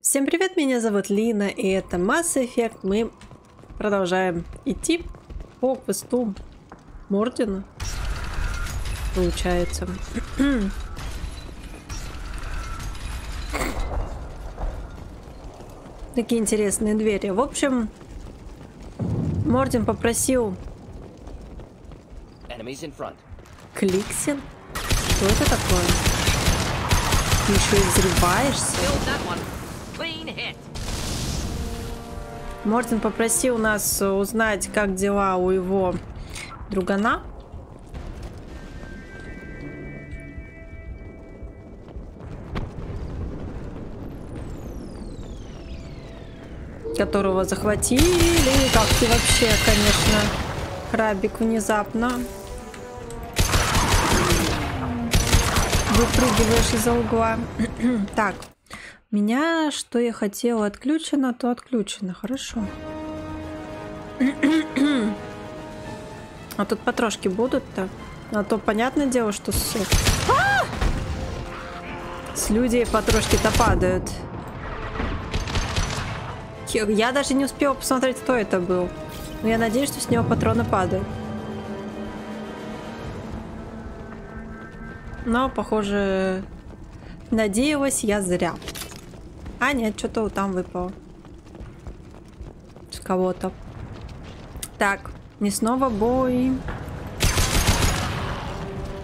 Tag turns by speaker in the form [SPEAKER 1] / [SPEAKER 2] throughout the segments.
[SPEAKER 1] Всем привет, меня зовут Лина, и это Mass Effect. Мы продолжаем идти по квесту Мордина. Получается. Такие интересные двери. В общем, Мордин попросил Кликсин? Что это такое? Ты еще и взрываешься? Мортин попросил нас узнать, как дела у его другана. Которого захватили. Как ты вообще, конечно, крабик внезапно. Выпрыгиваешь из-за угла. так, меня, что я хотела, отключено, то отключено. Хорошо. а тут потрошки будут-то? А то понятное дело, что с... А! С людей потрошки-то падают. Я даже не успела посмотреть, кто это был. Но я надеюсь, что с него патроны падают. Но, похоже, надеялась я зря. А, нет, что-то там выпало. С кого-то. Так, не снова бой.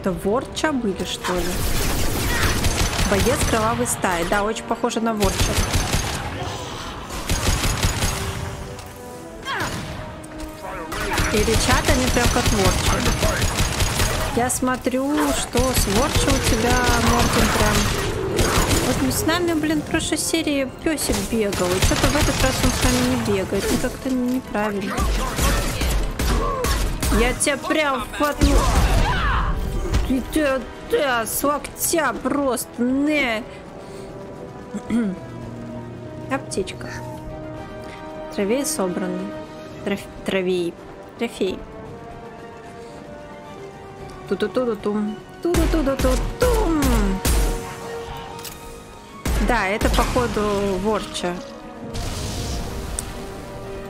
[SPEAKER 1] Это ворча были, что ли? Боец кровавый стаи. Да, очень похоже на ворча. И речат они прям как ворча. Я смотрю, что с ворча у тебя, Мортин, прям вот с нами, блин, в прошлой серии песик бегал. И что-то в этот раз он с нами не бегает. Это как-то неправильно. Я тебя прям хватну. И ты, да, с локтя просто. Не. Аптечка. Травей собраны. Троф... Травей. Трофей. Ту-ту-ту-ту-тум. Ту-ту-ту-ту-тум. Да, это походу ворча.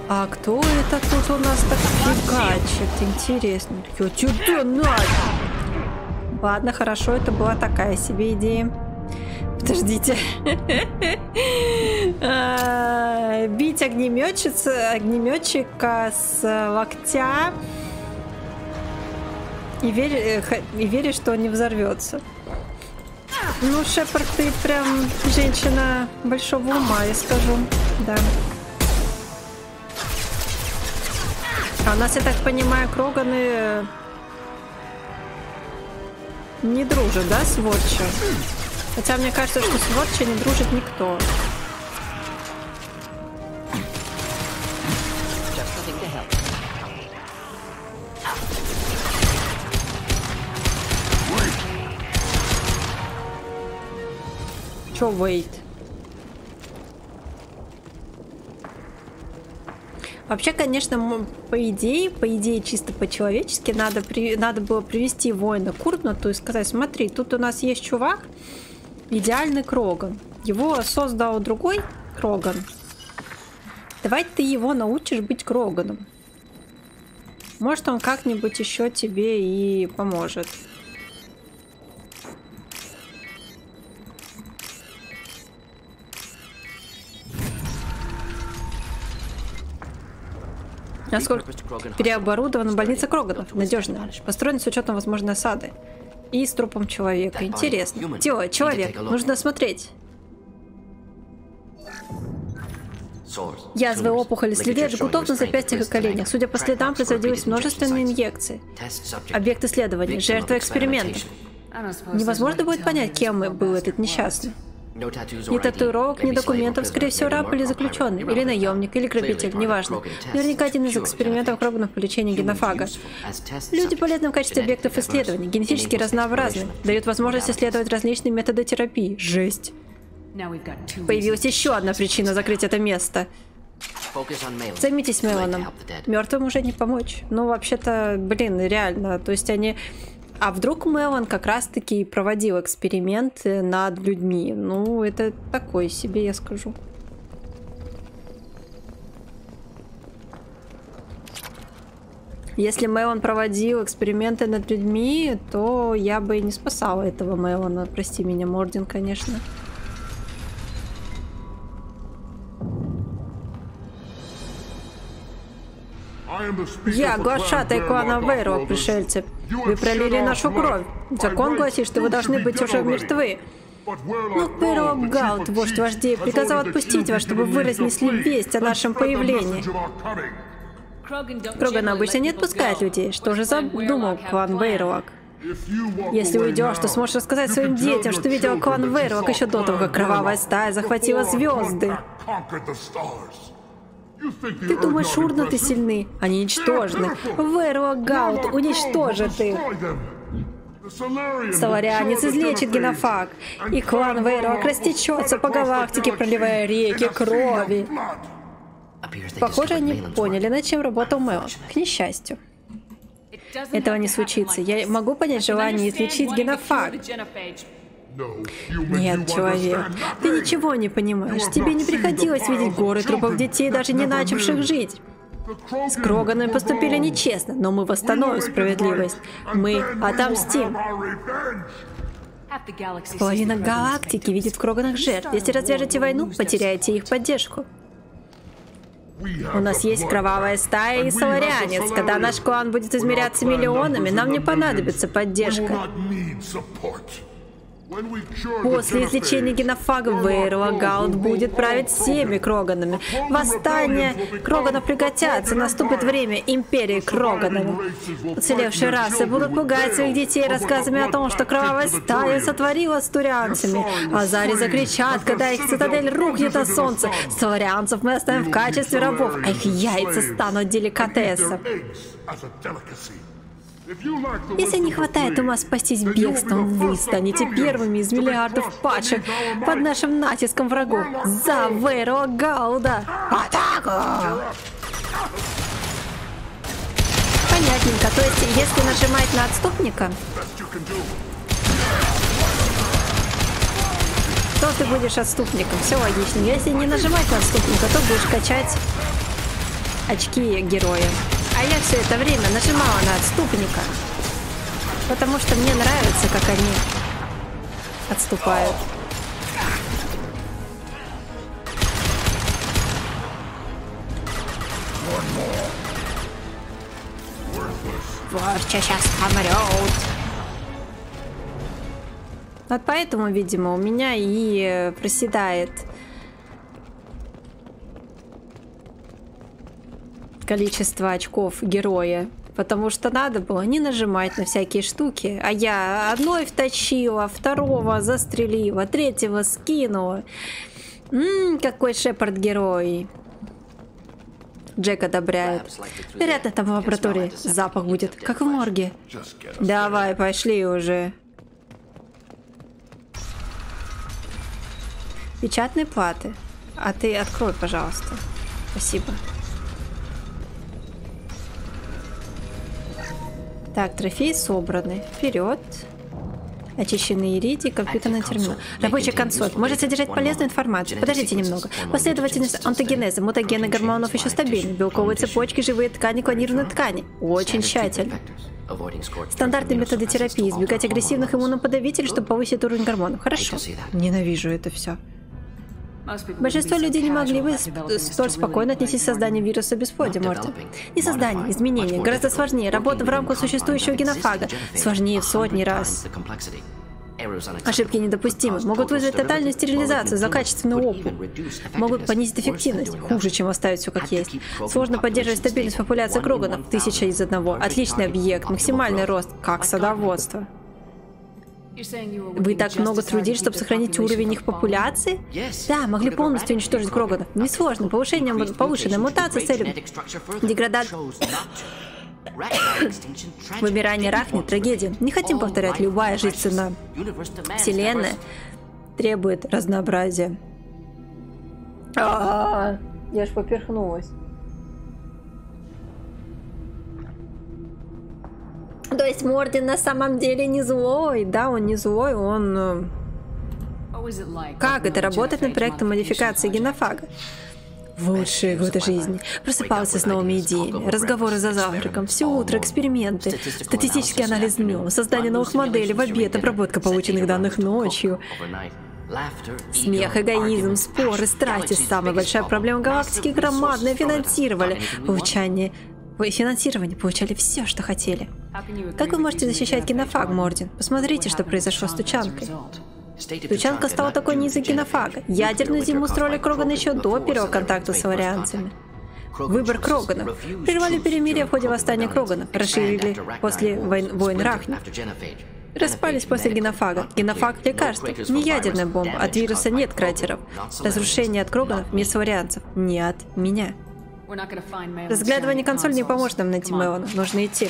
[SPEAKER 1] А кто это тут у нас так фигачит? Интересно. Тебе надо? Ладно, хорошо, это была такая себе идея. Подождите. А, бить огнеметчика с локтя и веришь, э, и веришь, что он не взорвется. Ну, Шепард, ты прям женщина большого ума, я скажу. Да. А у нас, я так понимаю, Кроганы не дружат, да, с Ворча? Хотя мне кажется, что с Ворча не дружит никто. Чё wait? Вообще, конечно, по идее, по идее, чисто по-человечески, надо, надо было привести воина к Уртнату и сказать, смотри, тут у нас есть чувак, идеальный Кроган. Его создал другой Кроган. Давай ты его научишь быть Кроганом. Может, он как-нибудь еще тебе и поможет. Насколько переоборудована больница Кроганов? Надежная. Построена с учетом возможной осады. И с трупом человека. Интересно. Тело, человек. Нужно осмотреть. Язвы, опухоли, следы жгутов на запястьях и коленях. Судя по следам, производилось множественные инъекции. Объект исследования. Жертва эксперимента. Невозможно будет понять, кем был этот несчастный. Ни татуировок, ни документов, скорее всего, раб или заключенный, или наемник, или грабитель, неважно. Наверняка один из экспериментов Кроганов по лечению генофага. Люди полезны в качестве объектов исследований, генетически разнообразны, дают возможность исследовать различные методы терапии. Жесть. Появилась еще одна причина закрыть это место. Займитесь Меланом. Мертвым уже не помочь. Ну, вообще-то, блин, реально. То есть они А вдруг Мелан как раз-таки проводил эксперименты над людьми? Ну, это такое себе, я скажу. Если Мелон проводил эксперименты над людьми, то я бы не спасала этого Мелона. Прости меня, Мордин, конечно. Я глашатай клана Вейро, пришельцы. Вы пролили нашу кровь. Закон гласит, что вы должны быть уже мертвы. Но Перо Галт, вождь вождей, приказал отпустить вас, чтобы вы разнесли весть о нашем появлении. Кроган обычно не отпускает людей. Что же задумал клан Вейруак? Если уйдешь, то сможешь рассказать своим детям, что видел клан Вейруак еще до того, как кровавая стая захватила звезды. Ты думаешь, урнуты сильны? Они ничтожны. Веруа Гаут уничтожит их. Соларианец излечит генофаг, и клан Вейруак растечется по галактике, проливая реки крови. Похоже, они поняли, над чем работал Мэл, к несчастью. Этого не случится. Я могу понять желание излечить генофаг. Нет, человек, ты ничего не понимаешь. Тебе не приходилось видеть горы трупов детей, даже не начавших жить. С Кроганами поступили нечестно, но мы восстановим справедливость. Мы отомстим. Половина галактики видит в Кроганах жертв. Если развяжете войну, потеряете их поддержку. У нас есть кровавая стая и соларианец. Когда наш клан будет измеряться миллионами, нам не понадобится поддержка. После излечения генофага Вейрла Гаут будет править всеми Кроганами. Восстание Кроганов прекратятся, наступит время империи Кроганами. Уцелевшие расы будут пугать своих детей рассказами о том, что кровавая стая сотворила с турианцами. Азари закричат, когда их цитадель рухнет на солнце. Столарианцев мы оставим в качестве рабов, а их яйца станут деликатесом. Если не хватает ума спастись бегством, вы станете первыми из миллиардов падших под нашим натиском врагов. За Веро Гауда! Атаку! Понятненько. То есть, если нажимать на отступника, то ты будешь отступником. Все логично. Если не нажимать на отступника, то будешь качать очки героя. А я все это время нажимала на отступника. Потому что мне нравится, как они отступают. Ворча сейчас помрет. Вот поэтому, видимо, у меня и проседает количество очков героя. Потому что надо было не нажимать на всякие штуки. А я одной втащила, второго застрелила, третьего скинула. Ммм, какой Шепард герой. Джек одобряет. Вероятно, там в лаборатории запах будет, как в морге. Давай, пошли уже. Печатные платы. А ты открой, пожалуйста. Спасибо. Так, трофеи собраны. Вперед. Очищенные иридии, компьютерный терминал. Рабочая консоль. Может содержать полезную информацию. Подождите немного. Последовательность антогенеза, мутагены гормонов еще стабильны. Белковые цепочки, живые ткани, клонированные ткани. Очень тщательно. Стандартные методы терапии. Избегать агрессивных иммуноподавителей, чтобы повысить уровень гормонов. Хорошо. Ненавижу это все. Большинство людей не могли бы столь спокойно отнестись к созданию вируса без Фоди Морти. Не создание, изменение. Гораздо сложнее. Работа в рамках существующего генофага. Сложнее в сотни раз. Ошибки недопустимы. Могут вызвать тотальную стерилизацию за качественную опу. Могут понизить эффективность. Хуже, чем оставить все как есть. Сложно поддерживать стабильность популяции Кроганов. Тысяча из одного. Отличный объект. Максимальный рост. Как садоводство. Вы так много трудились, чтобы сохранить уровень их популяции? Да, могли полностью уничтожить Кроганов. Несложно. Повышение, повышенная мутация с целью деградации. Вымирание рахни – трагедия. Не хотим повторять, любая жизнь цена. Вселенная требует разнообразия. А -а -а, я ж поперхнулась. То есть Мордин на самом деле не злой, да, он не злой, он... Э, как это работает над проектом модификации генофага? Лучшие годы жизни. Просыпался с новыми идеями, разговоры за завтраком, все утро эксперименты, статистический анализ днем, создание новых моделей в обед, обработка полученных данных ночью. Смех, эгоизм, споры, страсти – самая большая проблема галактики, громадное финансировали, получание вы финансирование получали все, что хотели. Как вы можете защищать генофаг, Мордин? Посмотрите, что произошло с Тучанкой. Тучанка стала такой не из-за генофага. Ядерную зиму устроили Кроган еще до первого контакта с варианцами. Выбор Крогана. Прервали перемирие в ходе восстания Крогана. Расширили после войн, войн Рахни. Распались после генофага. Генофаг – лекарство, не ядерная бомба. От вируса нет кратеров. Разрушение от Кроганов – мир варианцев. Не от меня. Разглядывание консоль не поможет нам найти Мелона. Нужно идти.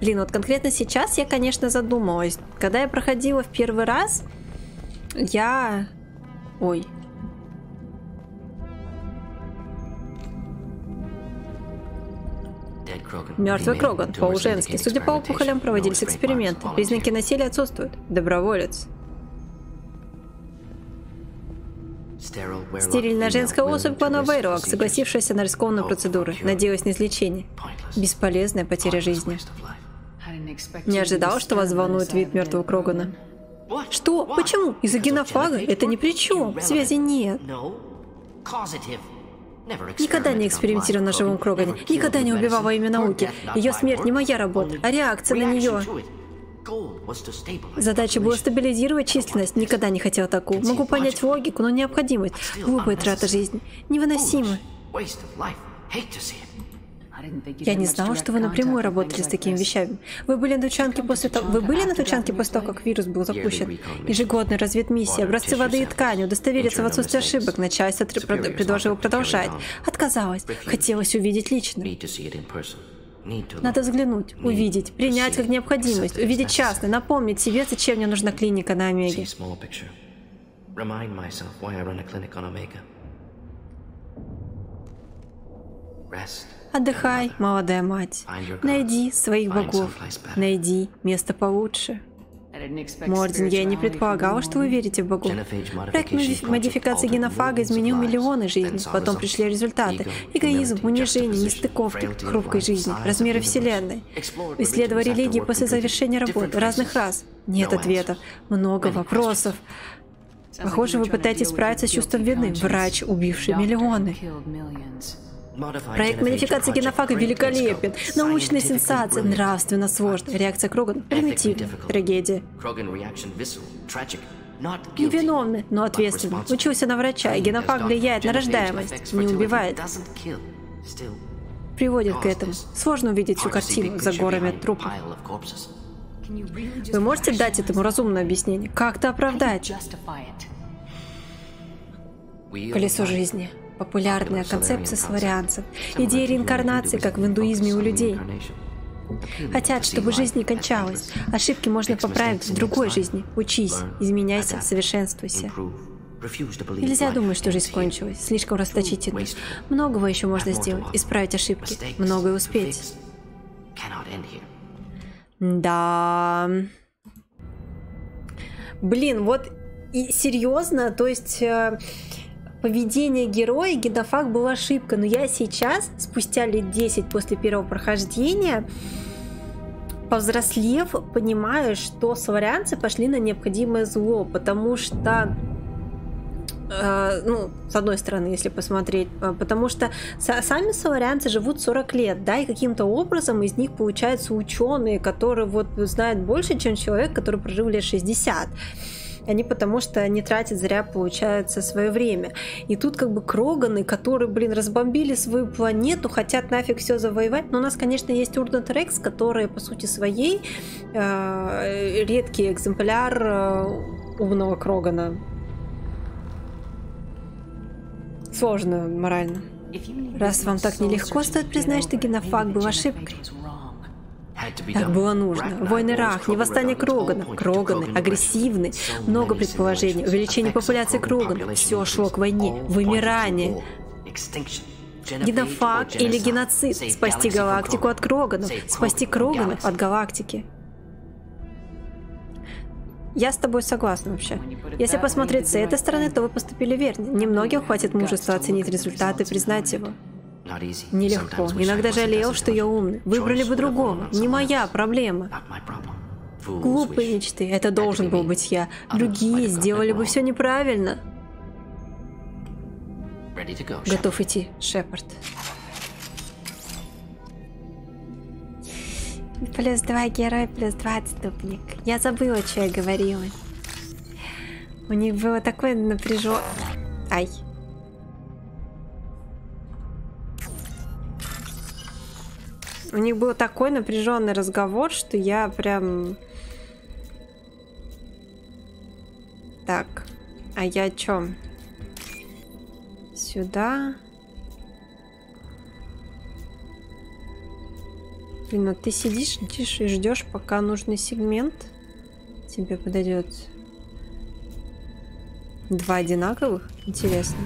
[SPEAKER 1] Блин, вот конкретно сейчас я, конечно, задумалась. Когда я проходила в первый раз, я... Ой. Мертвый Кроган, по-женски. Судя по опухолям, проводились эксперименты. Признаки насилия отсутствуют. Доброволец. Стерильная женская особь Пана Вейруак, согласившаяся на рискованную процедуру, надеялась на излечение. Бесполезная потеря жизни. Не ожидал, что вас волнует вид мертвого Крогана. Что? Почему? Из-за генофага? Это ни при чем. Связи нет. Никогда не экспериментировал на живом Крогане. Никогда не убивал во имя науки. Ее смерть не моя работа, а реакция на нее. Задача была стабилизировать численность. Никогда не хотел такую. Могу понять логику, но необходимость. Глупая трата жизни. Невыносимо. Я не знала, что вы напрямую работали с такими вещами. Вы были на Тучанке после того, вы были на Тучанке после того, как вирус был запущен? Ежегодная разведмиссия, образцы воды и ткани, удостовериться в отсутствии ошибок. Начальство предложило продолжать. Отказалась. Хотелось увидеть лично. Надо взглянуть, увидеть, принять как необходимость, увидеть частно, напомнить себе, зачем мне нужна клиника на Омеге. Отдыхай, молодая мать. Найди своих богов. Найди место получше. Мордин, я не предполагала, что вы верите в богов. Проект модификации генофага изменил миллионы жизней. Потом пришли результаты. Эгоизм, унижение, нестыковки, хрупкой жизни, размеры Вселенной. Исследовали религии после завершения работы разных раз. Нет ответов. Много вопросов. Похоже, вы пытаетесь справиться с чувством вины. Врач, убивший миллионы. Проект модификации генофага великолепен. Научная сенсация, нравственно сложная. Реакция Крогана примитивна. Трагедия. Невиновный, но ответственный. Учился на врача, и генофаг влияет на рождаемость, не убивает. Приводит к этому. Сложно увидеть всю картину за горами трупов. Вы можете дать этому разумное объяснение? Как это оправдать? Колесо жизни. Популярная концепция славянцев, идея реинкарнации, как в индуизме у людей. Хотят, чтобы жизнь не кончалась. Ошибки можно поправить в другой жизни. Учись, изменяйся, совершенствуйся. Нельзя думать, что жизнь кончилась. Слишком расточительно. Многого еще можно сделать, исправить ошибки, многое успеть. Да. Блин, вот и серьезно, то есть э, поведение героя Генофаг был ошибка, но я сейчас, спустя лет 10 после первого прохождения, повзрослев, понимаю, что сварианцы пошли на необходимое зло, потому что э, ну, с одной стороны, если посмотреть, э, потому что сами саварианцы живут 40 лет, да, и каким-то образом из них получаются ученые, которые вот знают больше, чем человек, который прожил лет 60 они потому что не тратят зря, получается, свое время. И тут как бы Кроганы, которые, блин, разбомбили свою планету, хотят нафиг все завоевать. Но у нас, конечно, есть Урнат Рекс, которые, по сути своей, э, редкий экземпляр э, умного Крогана. Сложно морально. Раз вам так нелегко, стоит признать, что генофаг был ошибкой. Так было нужно. Войны Рах, не восстание Крогана. Кроганы агрессивны. Много предположений. Увеличение популяции Кроганов. Все шло к войне. Вымирание. Генофаг или геноцид. Спасти галактику от Кроганов. Спасти Кроганов от галактики. Я с тобой согласна вообще. Если посмотреть с этой стороны, то вы поступили верно. Немногим хватит мужества оценить результаты и признать его. Нелегко. Иногда жалел, что я умный. Выбрали бы другого. Не моя проблема. Глупые мечты. Это должен был быть я. Другие сделали бы все неправильно. Готов идти, Шепард. Плюс два герой, плюс два отступник. Я забыла, что я говорила. У них было такое напряжение. Ай. У них был такой напряженный разговор, что я прям... Так, а я чем? Сюда. Блин, ну ты сидишь, сидишь и ждешь, пока нужный сегмент тебе подойдет. Два одинаковых? Интересно.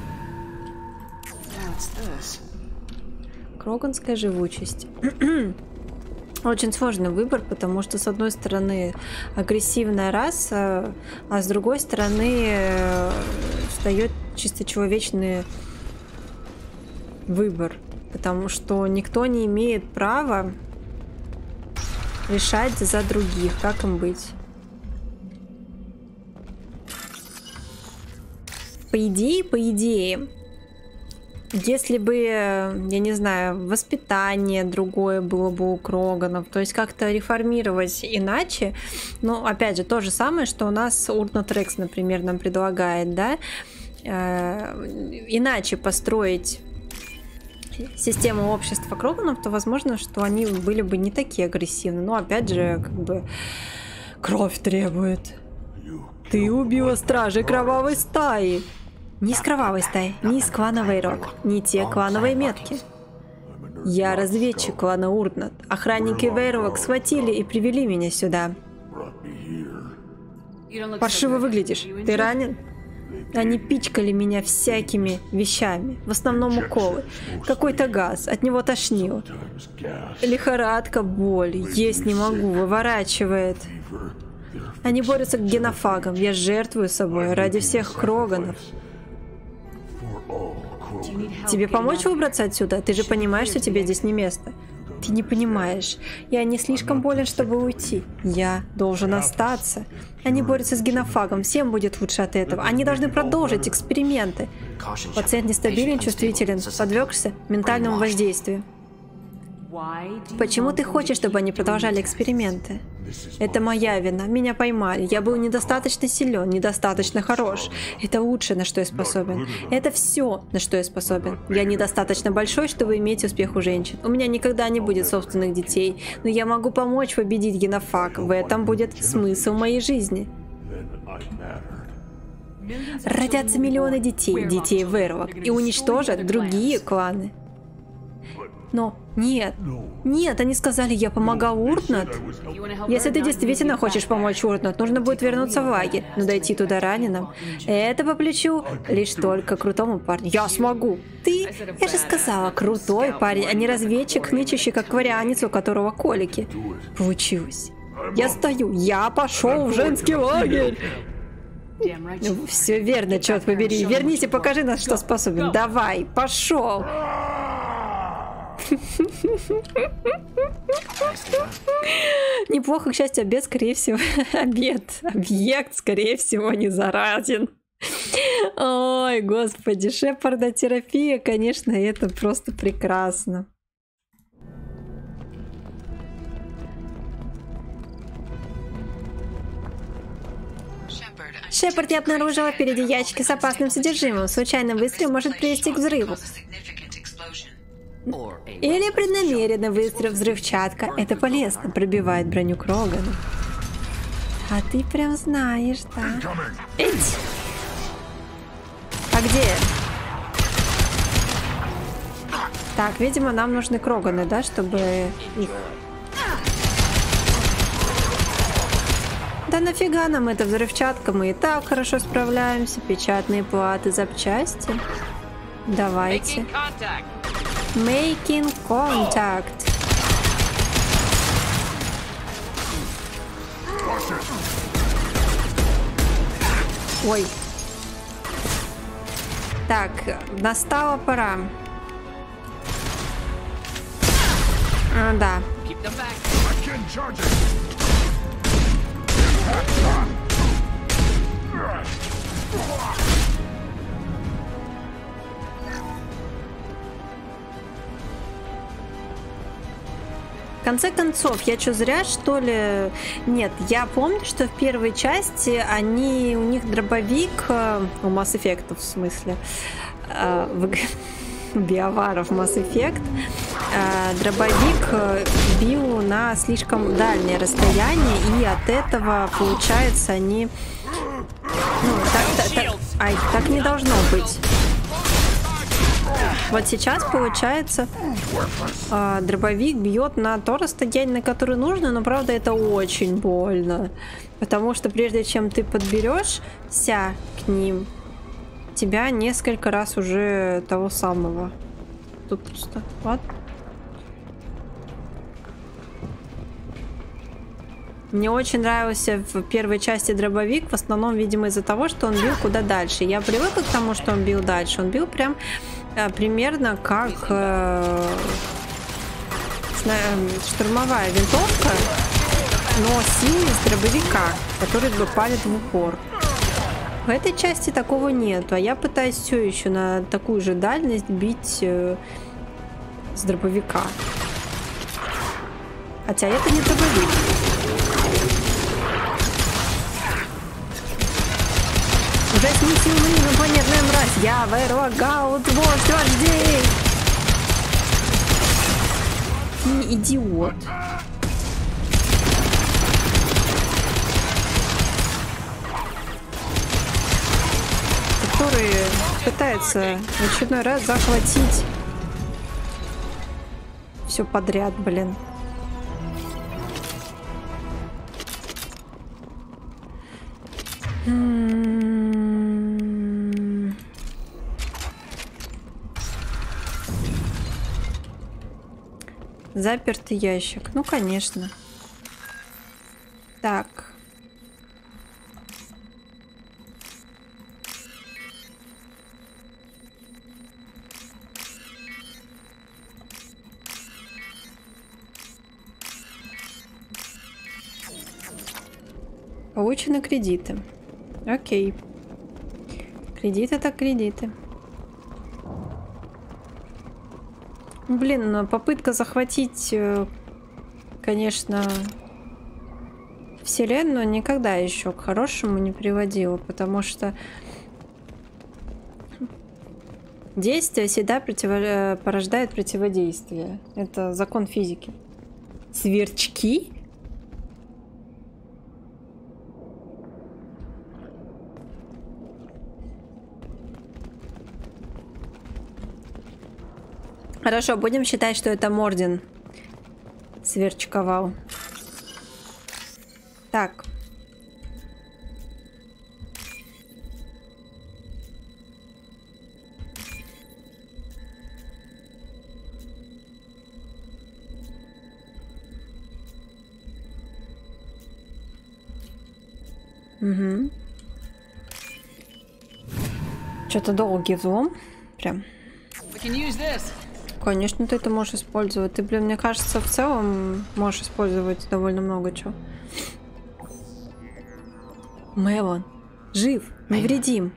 [SPEAKER 1] Кроганская живучесть. Очень сложный выбор, потому что с одной стороны агрессивная раса, а с другой стороны э, встает чисто человечный выбор. Потому что никто не имеет права решать за других, как им быть. По идее, по идее, если бы, я не знаю, воспитание другое было бы у Кроганов, то есть как-то реформировать иначе, ну, опять же, то же самое, что у нас Урна Трекс, например, нам предлагает, да, э, иначе построить систему общества Кроганов, то возможно, что они были бы не такие агрессивны. Но опять же, как бы кровь требует. Ты убила стражей кровавой стаи. Не из кровавой стаи, не из клана Вейрок, не те клановые метки. Я разведчик клана Уртнат. Охранники Вейровок схватили и привели меня сюда. Паршиво выглядишь. Ты ранен? Они пичкали меня всякими вещами, в основном уколы. Какой-то газ, от него тошнило. Лихорадка, боль, есть не могу, выворачивает. Они борются к генофагам, я жертвую собой ради всех Кроганов. Тебе помочь выбраться отсюда? Ты же понимаешь, что тебе здесь не место. Ты не понимаешь. Я не слишком болен, чтобы уйти. Я должен остаться. Они борются с генофагом. Всем будет лучше от этого. Они должны продолжить эксперименты. Пациент нестабилен, чувствителен, подвергся ментальному воздействию. Почему ты хочешь, чтобы они продолжали эксперименты? Это моя вина. Меня поймали. Я был недостаточно силен, недостаточно хорош. Это лучшее, на что я способен. Это все, на что я способен. Я недостаточно большой, чтобы иметь успех у женщин. У меня никогда не будет собственных детей. Но я могу помочь победить генофаг. В этом будет смысл моей жизни. Родятся миллионы детей, детей Вервок, и уничтожат другие кланы. Но нет, нет, они сказали, я помогал Уртнат. Если ты действительно хочешь помочь Уртнат, нужно будет вернуться в лагерь, но дойти туда раненым. Это по плечу лишь только крутому парню. Я смогу. Ты? Я же сказала, крутой парень, а не разведчик, нычащий, как кварянец, у которого колики. Получилось. Я стою, я пошел в женский лагерь. Ну, все верно, черт побери. Вернись и покажи нас, что способен. Давай, пошел. Неплохо, к счастью, обед, скорее всего, обед, объект, скорее всего, не заразен. Ой, господи, шепардотерапия, конечно, это просто прекрасно. Шепард, я обнаружила впереди ящики с опасным содержимым. Случайный выстрел может привести к взрыву. Или преднамеренно выстрел взрывчатка. Это полезно, пробивает броню Крогана. А ты прям знаешь, да? Эть! А где? Так, видимо, нам нужны Кроганы, да, чтобы их... Да нафига нам эта взрывчатка? Мы и так хорошо справляемся. Печатные платы, запчасти. Давайте. Making contact. Ой. Так, настала пора. А, да. Конце концов, я что, зря, что ли? Нет, я помню, что в первой части они, у них дробовик, э, у Mass Effect в смысле, э, в биоваров Mass Effect, э, дробовик бил на слишком дальнее расстояние, и от этого, получается, они... Ну, так, так, так, ай, так не должно быть. Вот сейчас получается э, дробовик бьет на то расстояние, на которое нужно, но правда это очень больно. Потому что прежде чем ты подберешься к ним, тебя несколько раз уже того самого. Тут просто... Вот. Мне очень нравился в первой части дробовик, в основном, видимо, из-за того, что он бил куда дальше. Я привыкла к тому, что он бил дальше. Он бил прям примерно как э, штурмовая винтовка, но силы из дробовика, который палит в упор. В этой части такого нет, а я пытаюсь все еще на такую же дальность бить э, с дробовика. Хотя это не дробовик. Возьмите умы, инопланетная мразь! Я Гаут, вождь вождей! Ты идиот. Который пытается в очередной раз захватить все подряд, блин. Запертый ящик. Ну, конечно. Так. Получены кредиты. Окей. Кредиты так кредиты. Блин, попытка захватить, э, конечно, вселенную никогда еще к хорошему не приводила, потому что действие всегда противо... Э, порождает противодействие. Это закон физики. Сверчки? Хорошо, будем считать, что это Мордин сверчковал. Так. Угу. Что-то долгий взлом. Прям. Конечно, ты это можешь использовать. Ты, блин, мне кажется, в целом можешь использовать довольно много чего. Мэвон, жив, невредим.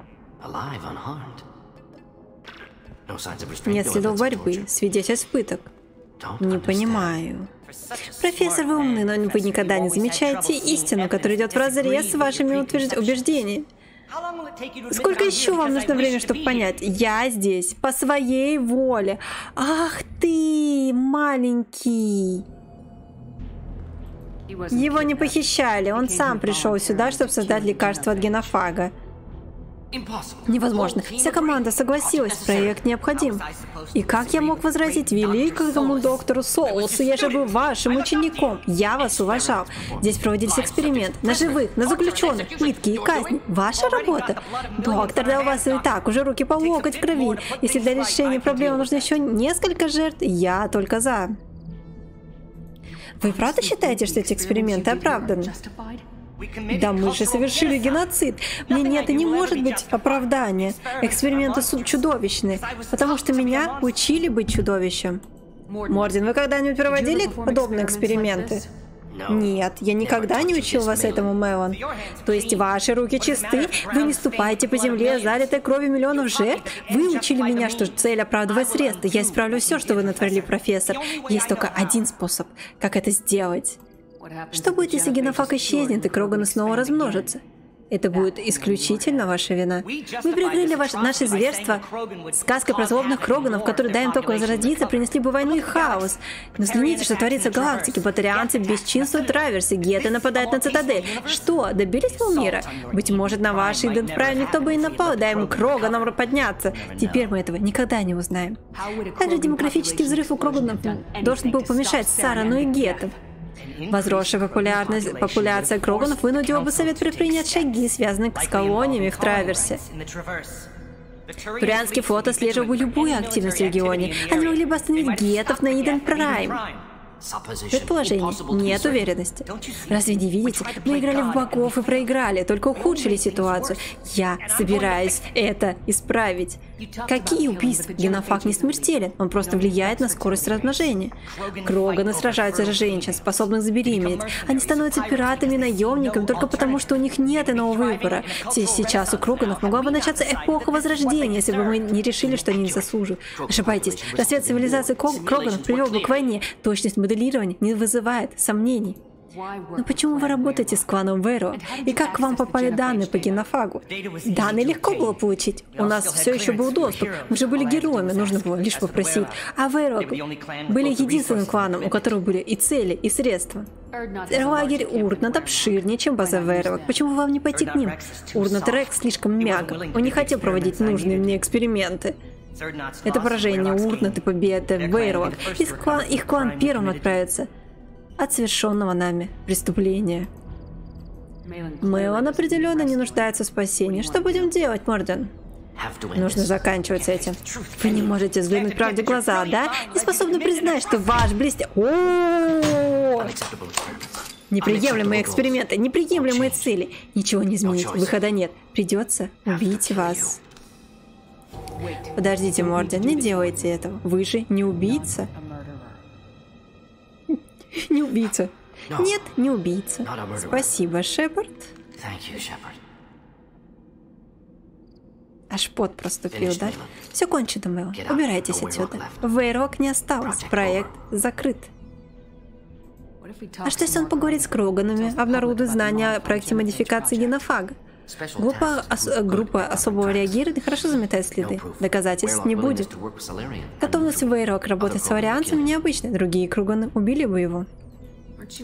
[SPEAKER 1] Нет следов борьбы, свидетельств пыток. Не понимаю. Профессор, вы умны, но вы никогда не замечаете истину, которая идет в разрез с вашими убеждениями. Сколько еще вам нужно время, чтобы понять? Я здесь по своей воле. Ах ты, маленький. Его не похищали, он сам пришел сюда, чтобы создать лекарство от генофага. Невозможно. Вся команда согласилась, проект необходим. И как я мог возразить великому доктору Соусу? Я же был вашим учеником. Я вас уважал. Здесь проводились эксперименты на живых, на заключенных, пытки и казни. Ваша работа? Доктор, да у вас и так уже руки по локоть в крови. Если для решения проблемы нужно еще несколько жертв, я только за. Вы правда считаете, что эти эксперименты оправданы? Да мы же совершили геноцид. Мне нет и не может быть оправдания. Эксперименты чудовищны, потому что меня учили быть чудовищем. Мордин, вы когда-нибудь проводили подобные эксперименты? Нет, я никогда не учил вас этому, Мелон. То есть ваши руки чисты? Вы не ступаете по земле, залитой кровью миллионов жертв? Вы учили меня, что цель оправдывает средства. Я исправлю все, что вы натворили, профессор. Есть только один способ, как это сделать. Что будет, если генофаг исчезнет и Кроганы снова размножатся? Это будет исключительно ваша вина. Мы прикрыли ваше, наше зверство сказкой про злобных Кроганов, которые, дай им только возродиться, принесли бы войну и хаос. Но взгляните, что творится в галактике. Батарианцы бесчинствуют траверсы, геты нападают на цитадель. Что, добились мы мира? Быть может, на вашей Дентпрайм никто бы и напал, дай им Кроганам подняться. Теперь мы этого никогда не узнаем. Также демографический взрыв у Кроганов должен был помешать Сарану и гетам. Возросшая популярность, популяция Кроганов вынудила бы Совет предпринять шаги, связанные с колониями в Траверсе. Турианский флот отслеживал бы любую активность в регионе. Они могли бы остановить гетов на Иден Прайм. Предположение. Нет уверенности. Разве не видите? Мы играли в богов и проиграли, только ухудшили ситуацию. Я собираюсь это исправить. Какие убийства? Генофаг не смертелен, он просто влияет на скорость размножения. Кроганы сражаются за женщин, способных забеременеть. Они становятся пиратами, наемниками только потому, что у них нет иного выбора. Сейчас у Кроганов могла бы начаться эпоха Возрождения, если бы мы не решили, что они не заслуживают. Ошибаетесь. Рассвет цивилизации Кроганов привел бы к войне. Точность моделирования не вызывает сомнений. Но почему вы работаете с кланом Веро? И как к вам попали данные по генофагу? Данные легко было получить. У нас все еще был доступ. Мы же были героями, нужно было лишь попросить. А Веро были единственным кланом, у которого были и цели, и средства. Лагерь Урнат обширнее, чем база Веровок. Почему вам не пойти к ним? Урнат Рекс слишком мягок. Он не хотел проводить нужные мне эксперименты. Это поражение Урнат и победа клан, их клан первым отправится от совершенного нами преступления. Мэлон определенно не нуждается в спасении. Что будем делать, Морден? Нужно заканчивать с этим. Вы не можете взглянуть правде в глаза, да? Не способны признать, что ваш блестя... Неприемлемые эксперименты, неприемлемые цели. Ничего не изменить, выхода нет. Придется убить вас. Подождите, Морден, не делайте этого. Вы же не убийца. Не убийца. Нет, не убийца. Спасибо, Шепард. Аж пот проступил, да? Все кончено, Мэл. Убирайтесь отсюда. Вейрок не осталось. Проект закрыт. А что если он поговорит с Кроганами, обнаружит знания о проекте модификации генофага? Группа, ос, группа особого реагирования хорошо заметает следы. Доказательств не будет. Готовность Вейрок работать с вариантами необычная. Другие Круганы убили бы его.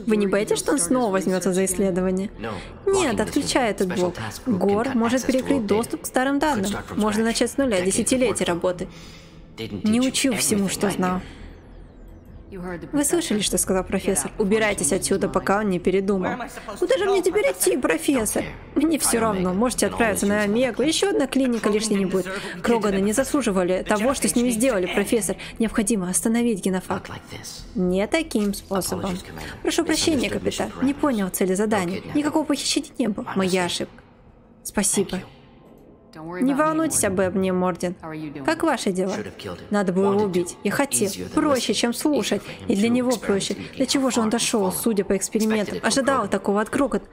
[SPEAKER 1] Вы не боитесь, что он снова возьмется за исследование? Нет, отключай этот блок. Гор может перекрыть доступ к старым данным. Можно начать с нуля, десятилетия работы. Не учил всему, что знал. Вы слышали, что сказал профессор? Убирайтесь отсюда, пока он не передумал. Куда же мне теперь идти, профессор? Мне все равно. Можете отправиться на Омегу. Еще одна клиника лишней не будет. Кроганы не заслуживали того, что с ними сделали, профессор. Необходимо остановить генофак. Не таким способом. Прошу прощения, капитан. Не понял цели задания. Никакого похищения не было. Моя ошибка. Спасибо. Не волнуйтесь об мне, Морден. Как ваши дела? Надо было его убить. Я хотел. Проще, чем слушать. И для него проще. Для чего же он дошел, судя по экспериментам? Ожидал такого от Крокот.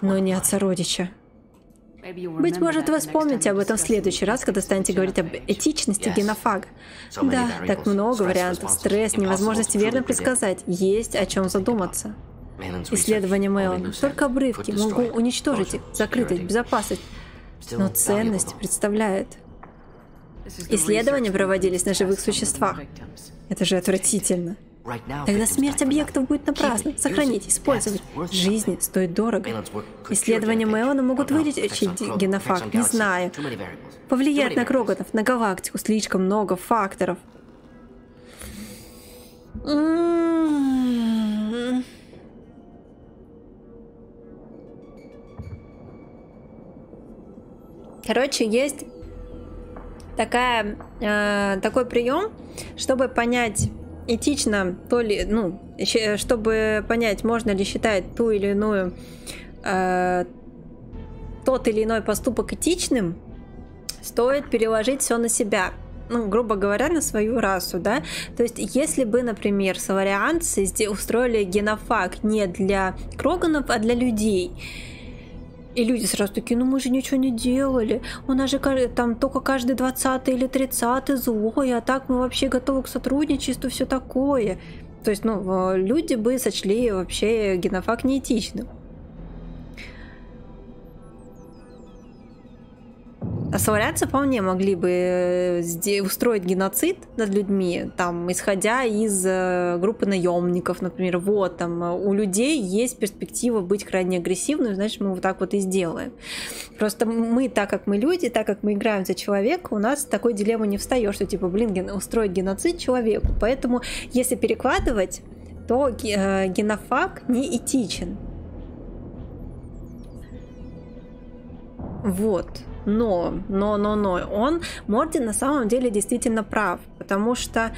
[SPEAKER 1] Но не от сородича. Быть может, вы вспомните об этом в следующий раз, когда станете говорить об этичности генофага. Да, так много вариантов. Стресс, невозможность верно предсказать. Есть о чем задуматься. Исследование Мелона. Только обрывки. Могу уничтожить их, закрыть их, безопасность но ценность представляет. Исследования проводились на живых существах. Это же отвратительно. Тогда смерть объектов будет напрасна. Сохранить, использовать. Жизни стоит дорого. Исследования Мелона могут вылечить генофакт, не знаю. Повлиять на Кроганов, на галактику. Слишком много факторов. Короче, есть такая, э, такой прием, чтобы понять этично то ли, ну, чтобы понять, можно ли считать ту или иную э, тот или иной поступок этичным, стоит переложить все на себя. Ну, грубо говоря, на свою расу, да. То есть, если бы, например, саварианцы устроили генофаг не для кроганов, а для людей, и люди сразу такие, ну мы же ничего не делали, у нас же там только каждый 20 или 30 злой, а так мы вообще готовы к сотрудничеству, все такое. То есть, ну, люди бы сочли вообще генофак неэтичным. А Саварянцы вполне могли бы э, устроить геноцид над людьми, там, исходя из э, группы наемников, например. Вот, там, э, у людей есть перспектива быть крайне агрессивным, значит, мы вот так вот и сделаем. Просто мы, так как мы люди, так как мы играем за человека, у нас такой дилеммы не встает, что, типа, блин, устроить геноцид человеку. Поэтому, если перекладывать, то генофаг не этичен. Вот. Но, но, но, но, он, Морди на самом деле действительно прав, потому что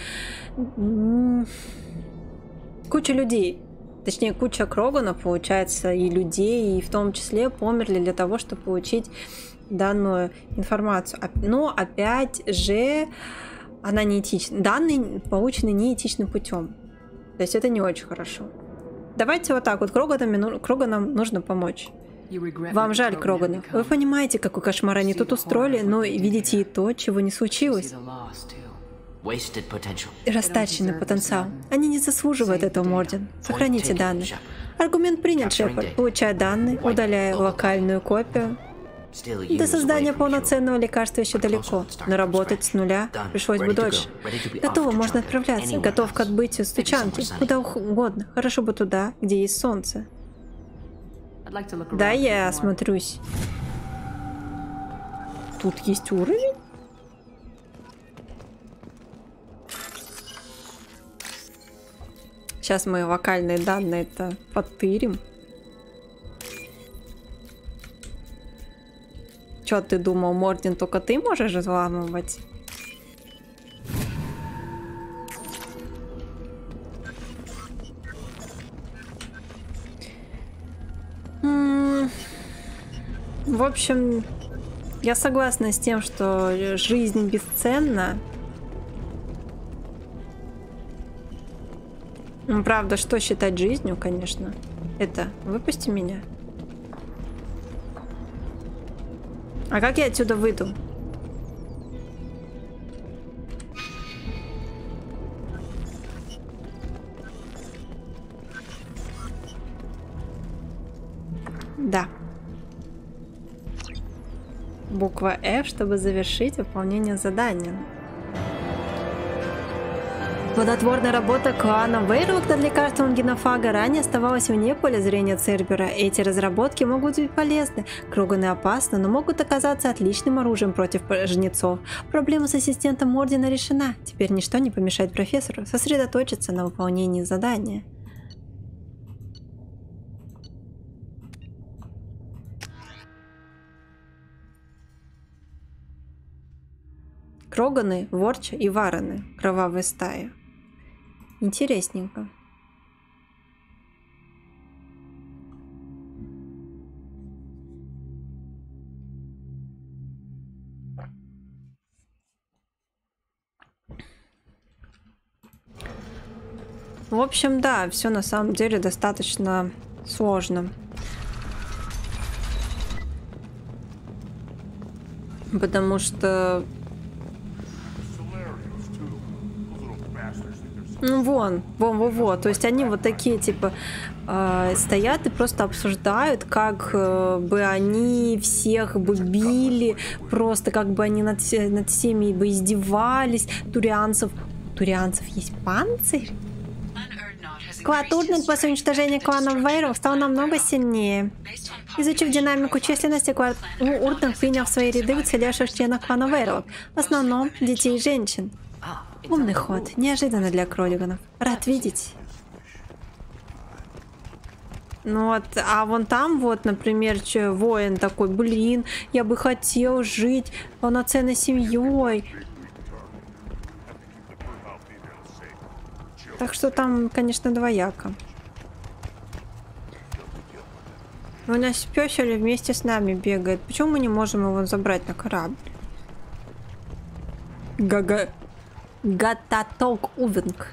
[SPEAKER 1] куча людей, точнее куча Кроганов, получается, и людей, и в том числе померли для того, чтобы получить данную информацию. Но опять же, она не этична. Данные получены неэтичным путем. То есть это не очень хорошо. Давайте вот так вот, Кроганам, Кроганам нужно помочь. Вам жаль, Кроганов. Вы понимаете, какой кошмар они тут устроили, но видите и то, чего не случилось. Растаченный потенциал. Они не заслуживают этого, Морден. Сохраните данные. Аргумент принят, Шепард. Получая данные, удаляя локальную копию. До создания полноценного лекарства еще далеко, но работать с нуля пришлось бы дольше. Готово, можно отправляться. Готов к отбытию стучанки. Куда угодно. Хорошо бы туда, где есть солнце. Да, я осмотрюсь. Тут есть уровень? Сейчас мы вокальные данные это подтырим. Чё ты думал, Мордин, только ты можешь взламывать? В общем, я согласна с тем, что жизнь бесценна. Ну, правда, что считать жизнью, конечно. Это, выпусти меня. А как я отсюда выйду? Буква F, чтобы завершить выполнение задания. Плодотворная работа клана Вейрвук над лекарством генофага ранее оставалась вне поля зрения Цербера. Эти разработки могут быть полезны. Круганы опасны, но могут оказаться отличным оружием против жнецов. Проблема с ассистентом Ордена решена. Теперь ничто не помешает профессору сосредоточиться на выполнении задания. Кроганы, Ворча и Варены, кровавые стаи. Интересненько. В общем, да, все на самом деле достаточно сложно. Потому что Ну вон, вон, вон, вон. То есть они вот такие типа э, стоят и просто обсуждают, как э, бы они всех бы били, просто как бы они над, над всеми бы издевались. Турианцев, турианцев есть панцирь? Сквад Урднет после уничтожения клана Вейров стал намного сильнее. Изучив динамику численности, клан Урднет принял в свои ряды уцелевших членов клана Вейров, в основном детей и женщин. Умный ход, неожиданно для Кролиганов. Рад видеть. Ну вот, а вон там вот, например, че, воин такой, блин, я бы хотел жить полноценной семьей. Так что там, конечно, двояко. Но у нас пёсель вместе с нами бегает. Почему мы не можем его забрать на корабль? Гага... Гататок Увинг.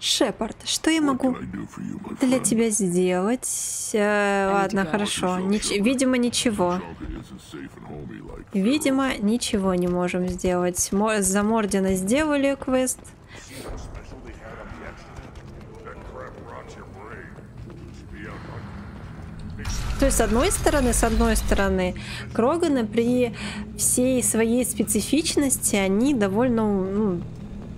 [SPEAKER 1] Шепард, что я могу для тебя сделать? Э, ладно, хорошо. Нич видимо, ничего. Видимо, ничего не можем сделать. Мо за Мордина сделали квест. То есть, с одной стороны, с одной стороны, Кроганы при всей своей специфичности, они довольно ну,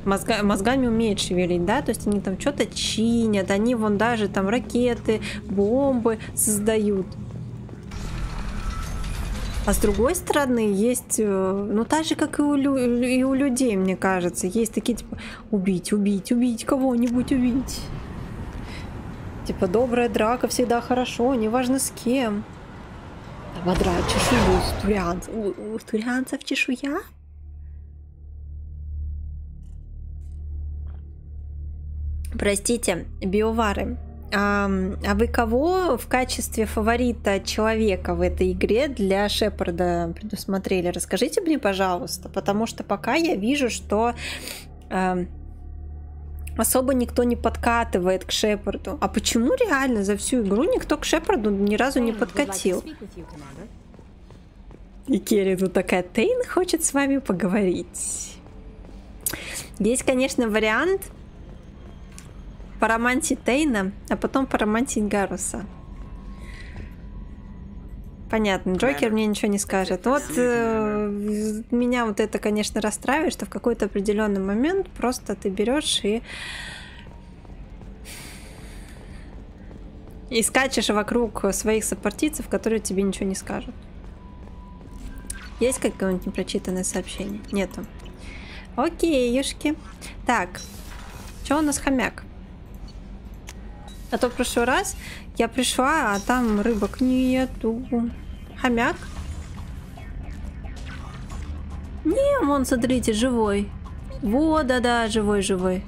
[SPEAKER 1] мозга, мозгами умеют шевелить, да, то есть они там что-то чинят, они вон даже там ракеты, бомбы создают. А с другой стороны, есть, э, ну так же, как и у, и у людей, мне кажется, есть такие, типа, убить, убить, убить, кого-нибудь убить. Типа, добрая драка всегда хорошо, неважно с кем. Ободрать чешую турианцев. У, у турианцев чешуя? Простите, биовары. А, а вы кого в качестве фаворита человека в этой игре для Шепарда предусмотрели? Расскажите мне, пожалуйста, потому что пока я вижу, что э, особо никто не подкатывает к Шепарду. А почему реально за всю игру никто к Шепарду ни разу не подкатил? И Керри тут такая, Тейн хочет с вами поговорить. Есть, конечно, вариант поромантить Тейна, а потом поромантить Гаруса. Понятно, Джокер мне ничего не скажет. Вот э, меня вот это, конечно, расстраивает, что в какой-то определенный момент просто ты берешь и и скачешь вокруг своих сопартийцев, которые тебе ничего не скажут. Есть какое-нибудь непрочитанное сообщение? Нету. Окей, юшки. Так, что у нас хомяк? А то в прошлый раз я пришла, а там рыбок нету. Хомяк? Не, вон, смотрите, живой. Вот, да-да, живой-живой.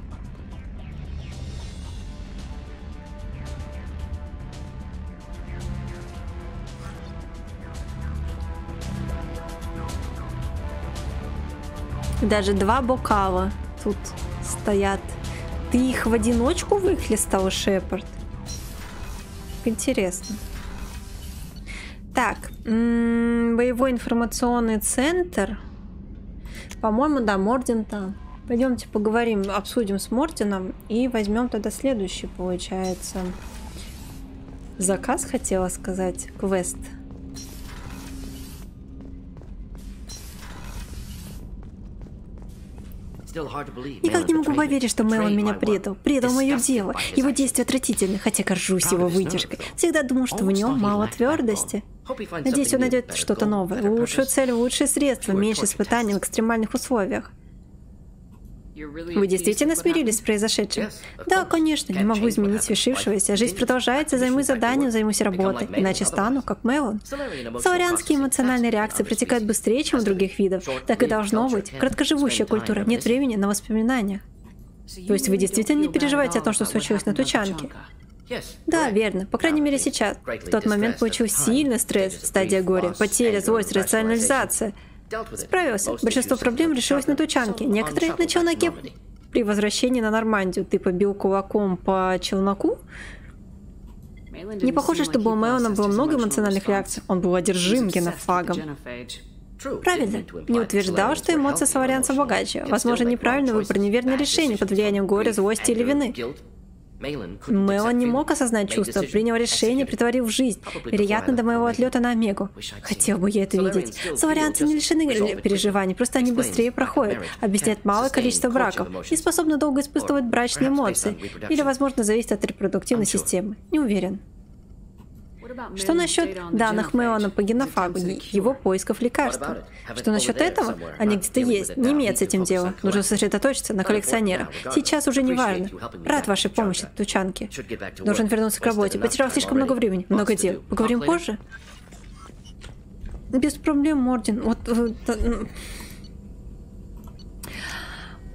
[SPEAKER 1] Даже два бокала тут стоят. Ты их в одиночку выхлестал, Шепард? Интересно. Так, боевой информационный центр. По-моему, да, Мордин там. Пойдемте поговорим, обсудим с Мордином и возьмем тогда следующий, получается. Заказ хотела сказать, квест. Никак не могу поверить, что Мэлон меня предал. Предал мое дело. Его действия отвратительны, хотя горжусь его выдержкой. Всегда думал, что в нем мало твердости. Надеюсь, он найдет что-то новое. Лучшую цель, лучшие средства, меньше испытаний в экстремальных условиях. Вы действительно смирились с произошедшим? Да, конечно, не могу изменить свершившегося. Жизнь продолжается, займусь заданием, займусь работой, иначе стану как Мелон. Соларианские эмоциональные реакции протекают быстрее, чем у других видов. Так и должно быть. Краткоживущая культура, нет времени на воспоминания. То есть вы действительно не переживаете о том, что случилось на Тучанке? Да, верно. По крайней мере сейчас. В тот момент получил сильный стресс, стадия горя, потеря, злость, рационализация. Справился. Большинство проблем решилось на тучанке. Некоторые на челноке при возвращении на Нормандию. Ты побил кулаком по челноку? Не похоже, чтобы у Мелона было много эмоциональных реакций. Он был одержим генофагом. Правильно. Не утверждал, что эмоции соварянца богаче. Возможно, неправильный выбор, неверное решение под влиянием горя, злости или вины. Мэлон не мог осознать чувства, принял решение, притворил в жизнь. Вероятно, до моего отлета на Омегу. Хотел бы я это видеть. Саварианцы не лишены переживаний, просто они быстрее проходят, объясняет малое количество браков и способны долго испытывать брачные эмоции. Или, возможно, зависит от репродуктивной системы. Не уверен. Что насчет данных Мелона по генофагу, его поисков лекарства? Что насчет этого? Они где-то есть. Не имеет с этим дела. Нужно сосредоточиться на коллекционерах. Сейчас уже не важно. Рад вашей помощи, тучанки. Должен вернуться к работе. Потерял слишком много времени. Много дел. Поговорим позже? Без проблем, Мордин. Вот...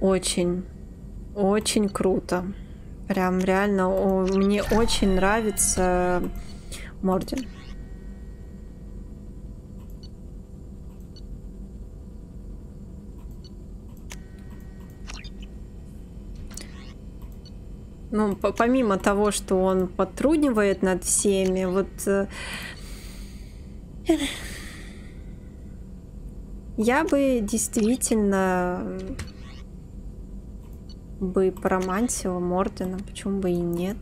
[SPEAKER 1] Очень, очень круто. Прям реально, мне очень нравится Мордин. Ну, помимо того, что он потруднивает над всеми, вот... Э, я бы действительно бы промансила Мордена, почему бы и нет.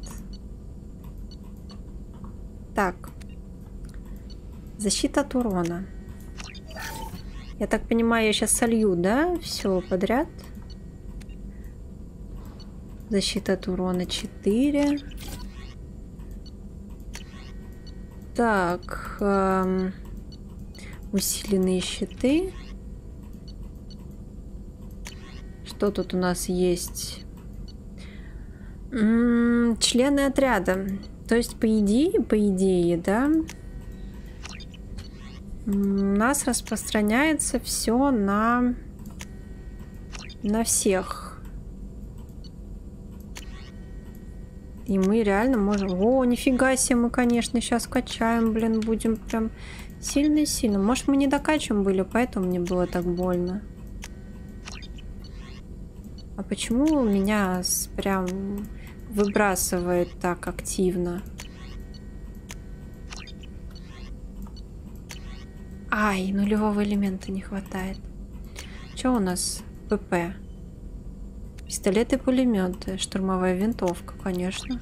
[SPEAKER 1] Так. Защита от урона. Я так понимаю, я сейчас солью, да? Все подряд. Защита от урона 4. Так. Эм, усиленные щиты. Что тут у нас есть? М -м, члены отряда. То есть, по идее, по идее, да, у нас распространяется все на, на всех. И мы реально можем... О, нифига себе, мы, конечно, сейчас качаем, блин, будем прям сильно-сильно. Может, мы не докачиваем были, поэтому мне было так больно. А почему меня прям выбрасывает так активно. Ай, нулевого элемента не хватает. Что у нас? ПП. Пистолеты, пулеметы, штурмовая винтовка, конечно.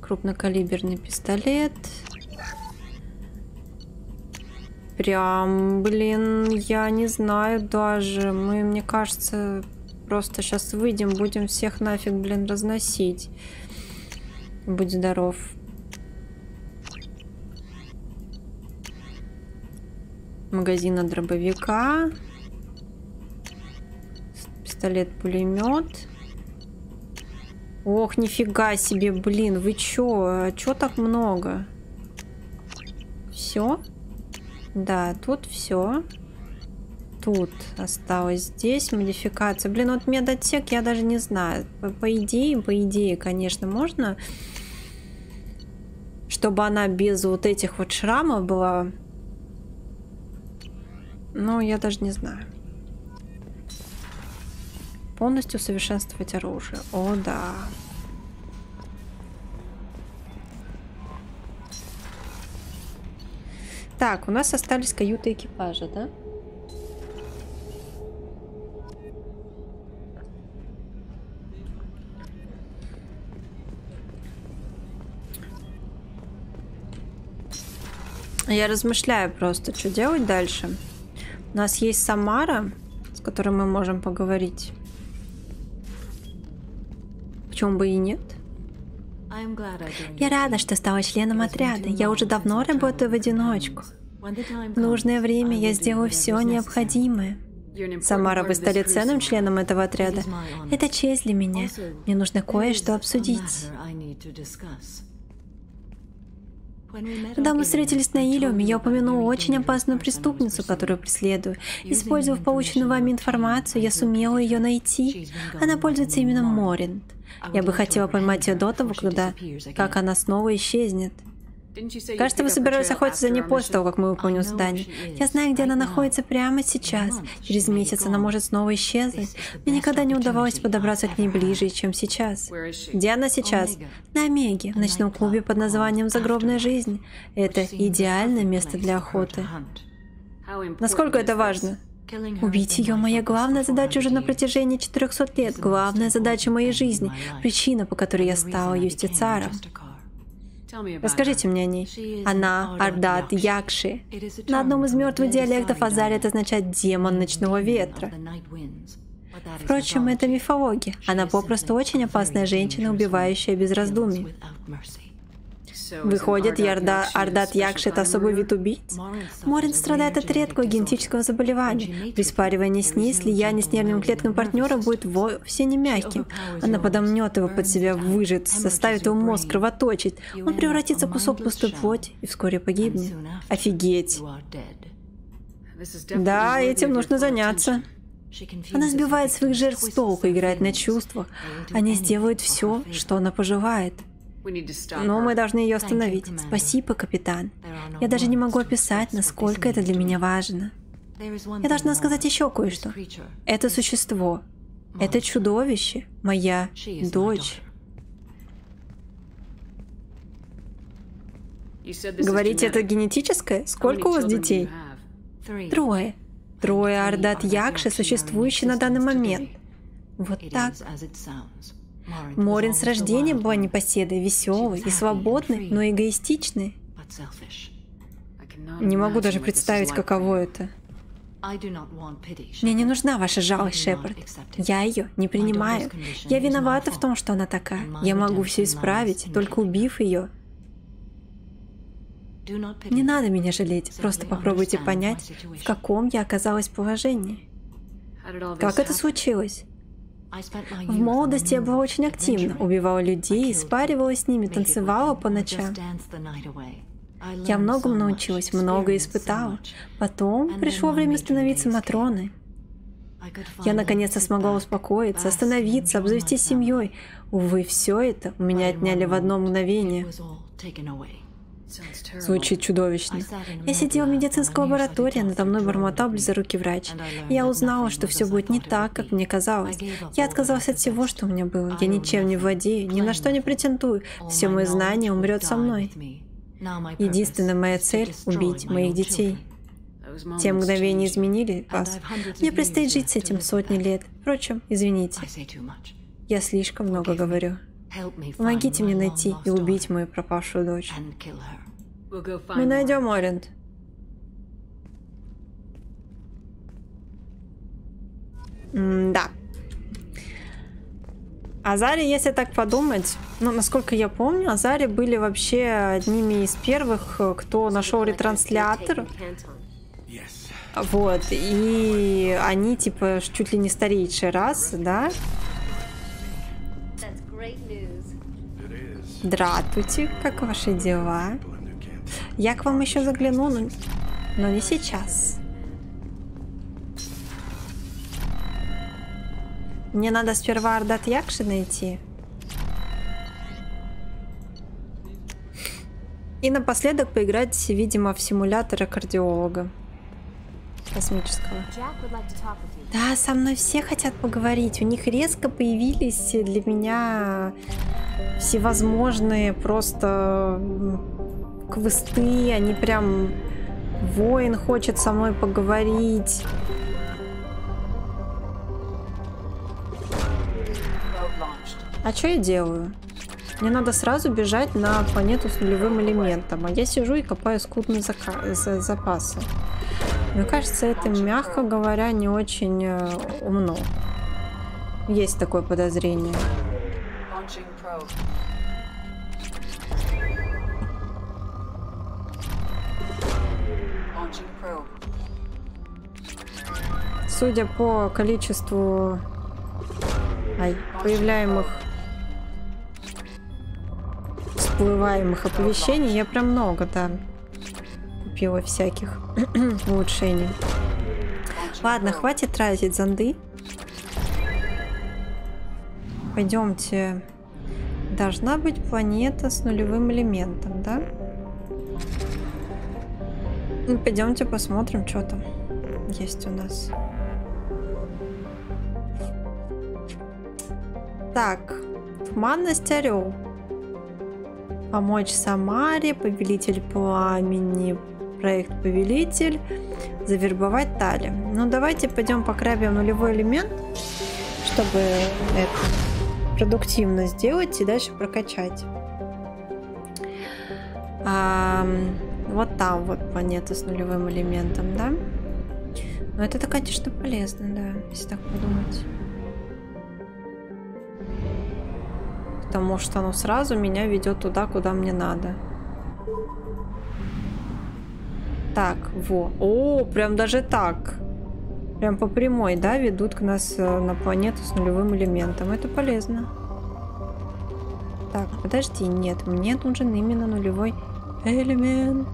[SPEAKER 1] Крупнокалиберный пистолет. Прям, блин, я не знаю даже. Мы, мне кажется, просто сейчас выйдем, будем всех нафиг, блин, разносить. Будь здоров. Магазин от дробовика. Пистолет-пулемет. Ох, нифига себе, блин, вы чё? Чё так много? Все? Да, тут все. Тут осталось здесь модификация. Блин, вот медотек я даже не знаю. По, по идее, по идее, конечно, можно, чтобы она без вот этих вот шрамов была. Но я даже не знаю. Полностью совершенствовать оружие. О, да. Так, у нас остались каюты экипажа, да? Я размышляю просто, что делать дальше. У нас есть Самара, с которой мы можем поговорить. Почему бы и нет? Я рада, что стала членом отряда. Я уже давно работаю в одиночку. В нужное время я сделаю все необходимое. Самара, вы стали ценным членом этого отряда. Это честь для меня. Мне нужно кое-что обсудить. Когда мы встретились на Илиуме, я упомянула очень опасную преступницу, которую преследую. Использовав полученную вами информацию, я сумела ее найти. Она пользуется именем Моринт. Я бы хотела поймать ее до того, когда как она снова исчезнет. Кажется, вы собирались охотиться за ней после того, как мы выполним задание. Я знаю, где она находится прямо сейчас. Через месяц она может снова исчезнуть. Мне никогда не удавалось подобраться к ней ближе, чем сейчас. Где она сейчас? На Омеге, в ночном клубе под названием «Загробная жизнь». Это идеальное место для охоты. Насколько это важно? Убить ее – моя главная задача уже на протяжении 400 лет, главная задача моей жизни, причина, по которой я стала юстицаром. Расскажите мне о ней. Она Ардат Якши. На одном из мертвых диалектов Азари это означает «демон ночного ветра». Впрочем, это мифология. Она попросту очень опасная женщина, убивающая без раздумий. Выходит, Ярда, Ардат Якш — это особый вид убийц? Морин страдает от редкого генетического заболевания. При спаривании с ней слияние с нервным клетками партнера будет вовсе не мягким. Она подомнет его под себя, выжит, заставит его мозг кровоточить. Он превратится в кусок пустой плоти и вскоре погибнет. Офигеть. Да, этим нужно заняться. Она сбивает своих жертв с толку, играет на чувствах. Они сделают все, что она пожелает. Но мы должны ее остановить. Спасибо, капитан. Я даже не могу описать, насколько это для меня важно. Я должна сказать еще кое-что. Это существо, это чудовище, моя дочь. Говорите, это генетическое? Сколько у вас детей? Трое. Трое Ардат Якши, существующие на данный момент. Вот так. Морин с рождения была непоседой, веселой и свободной, но эгоистичной. Не могу даже представить, каково это. Мне не нужна ваша жалость, Шепард. Я ее не принимаю. Я виновата в том, что она такая. Я могу все исправить, только убив ее. Не надо меня жалеть, просто попробуйте понять, в каком я оказалась положении. Как это случилось? В молодости я была очень активна, убивала людей, спаривалась с ними, танцевала по ночам. Я многому научилась, много испытала. Потом пришло время становиться Матроной. Я наконец-то смогла успокоиться, остановиться, обзавестись семьей. Увы, все это у меня отняли в одно мгновение. Звучит чудовищно. Я сидела в медицинской лаборатории, надо мной бормотал близорукий врач. Я узнала, что все будет не так, как мне казалось. Я отказалась от всего, что у меня было. Я ничем не владею, ни на что не претендую. Все мои знания умрет со мной. Единственная моя цель — убить моих детей. Те мгновения изменили вас. Мне предстоит жить с этим сотни лет. Впрочем, извините. Я слишком много говорю. Помогите мне найти и убить мою пропавшую дочь. Мы найдем Оринд. да. Азари, если так подумать, ну, насколько я помню, Азари были вообще одними из первых, кто нашел ретранслятор. Вот, и они, типа, чуть ли не старейший раз, да? Здравствуйте, как ваши дела? Я к вам еще загляну, но, но не сейчас. Мне надо сперва Ардат Якши найти. И напоследок поиграть, видимо, в симулятор кардиолога космического. Да, со мной все хотят поговорить. У них резко появились для меня всевозможные просто квесты. Они прям... Воин хочет со мной поговорить. А что я делаю? Мне надо сразу бежать на планету с нулевым элементом, а я сижу и копаю скудные запасы. Мне кажется, это, мягко говоря, не очень э, умно. Есть такое подозрение. Судя по количеству ай, появляемых всплываемых оповещений, я прям много, да купила всяких улучшений. Ладно, хватит тратить зонды. Пойдемте. Должна быть планета с нулевым элементом, да? Ну, пойдемте посмотрим, что там есть у нас. Так, туманность орел. Помочь Самаре, повелитель пламени, Проект Повелитель. Завербовать Тали. Ну, давайте пойдем покрабим нулевой элемент, чтобы это продуктивно сделать и дальше прокачать. А, вот там вот планета с нулевым элементом, да? Но это, конечно, полезно, да, если так подумать. Потому что оно сразу меня ведет туда, куда мне надо. Так, во. О, прям даже так. Прям по прямой, да, ведут к нас э, на планету с нулевым элементом. Это полезно. Так, подожди, нет, мне нужен именно нулевой элемент.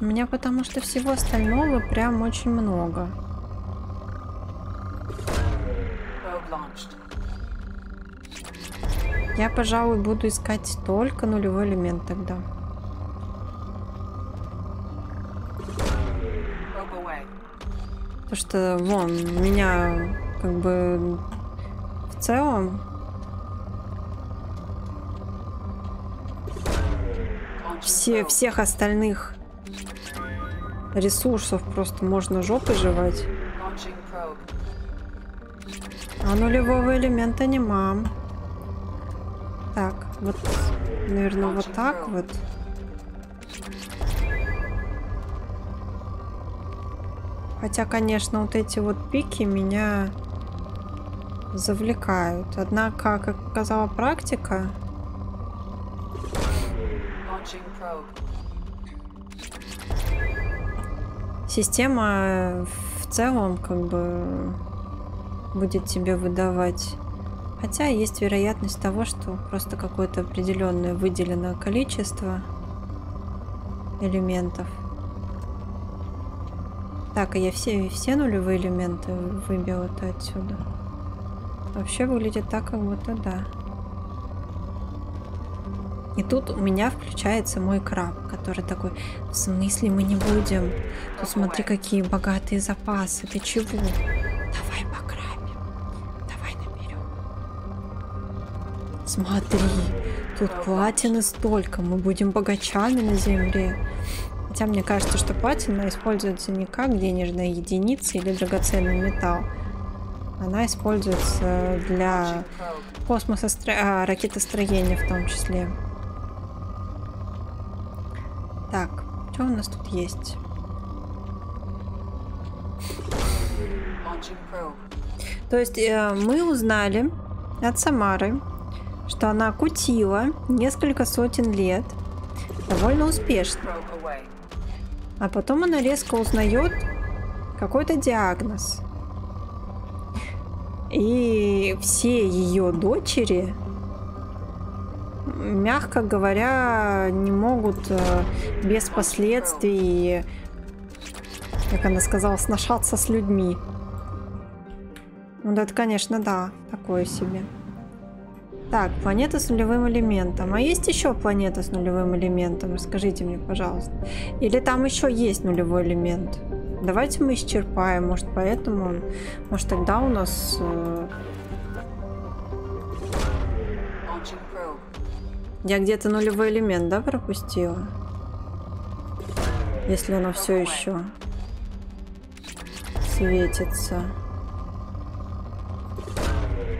[SPEAKER 1] У меня потому что всего остального прям очень много. Я, пожалуй, буду искать только нулевой элемент тогда. Потому что, вон, меня как бы в целом все, всех остальных ресурсов просто можно жопой жевать. А нулевого элемента не мам. Вот, наверное, вот так вот. Хотя, конечно, вот эти вот пики меня завлекают. Однако, как показала практика, система в целом как бы будет тебе выдавать. Хотя есть вероятность того, что просто какое-то определенное выделенное количество элементов. Так, а я все, все нулевые элементы выбила-то отсюда. Вообще выглядит так, как будто да. И тут у меня включается мой краб, который такой, в смысле мы не будем? Тут смотри, какие богатые запасы, ты чего? Смотри, тут платины столько, мы будем богачами на земле. Хотя мне кажется, что платина используется не как денежная единица или драгоценный металл. Она используется для космосостро... а, ракетостроения в том числе. Так, что у нас тут есть? То есть э, мы узнали от Самары, что она кутила несколько сотен лет довольно успешно. А потом она резко узнает какой-то диагноз. И все ее дочери мягко говоря, не могут э, без последствий, как она сказала, сношаться с людьми. Ну, это, конечно, да, такое себе. Так, планета с нулевым элементом. А есть еще планета с нулевым элементом? Расскажите мне, пожалуйста. Или там еще есть нулевой элемент? Давайте мы исчерпаем. Может, поэтому... Может, тогда у нас... Э, Я где-то нулевой элемент, да, пропустила? Если оно все еще светится.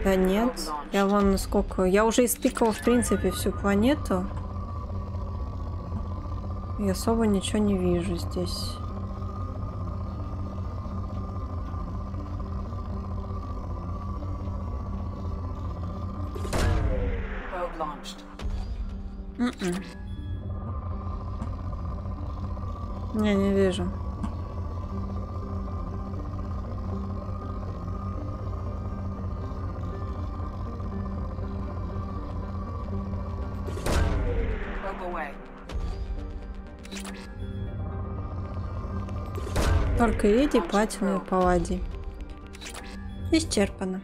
[SPEAKER 1] Да нет. Я вон сколько... Я уже истыкала, в принципе, всю планету. И особо ничего не вижу здесь. -mm. Не, не вижу. Только иди, платину и палади. Исчерпано.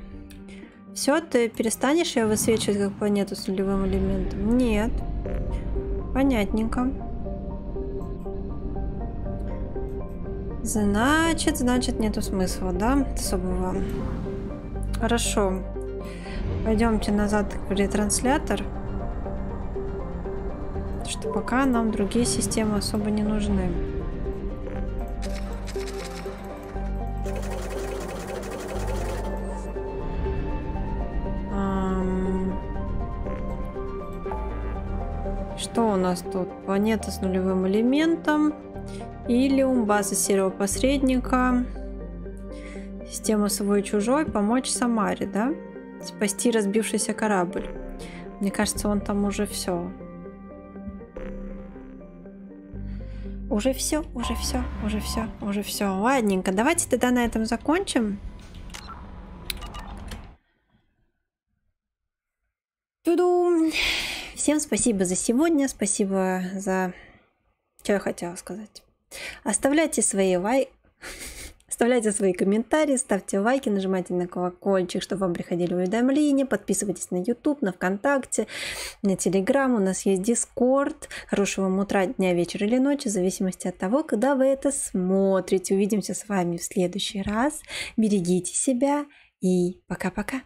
[SPEAKER 1] Все, ты перестанешь ее высвечивать как планету с нулевым элементом? Нет. Понятненько. Значит, значит, нету смысла, да, особого. Хорошо. Пойдемте назад в ретранслятор. Что пока нам другие системы особо не нужны. Что у нас тут? Планета с нулевым элементом. Илиум, база серого посредника. Система свой-чужой. Помочь Самаре, да? Спасти разбившийся корабль. Мне кажется, он там уже все. Уже все, уже все, уже все, уже все. Ладненько, давайте тогда на этом закончим. Всем спасибо за сегодня, спасибо за... Что я хотела сказать? Оставляйте свои лайки. Оставляйте свои комментарии, ставьте лайки, нажимайте на колокольчик, чтобы вам приходили уведомления, подписывайтесь на YouTube, на ВКонтакте, на Telegram, у нас есть Discord. Хорошего вам утра, дня, вечера или ночи, в зависимости от того, когда вы это смотрите. Увидимся с вами в следующий раз. Берегите себя и пока-пока.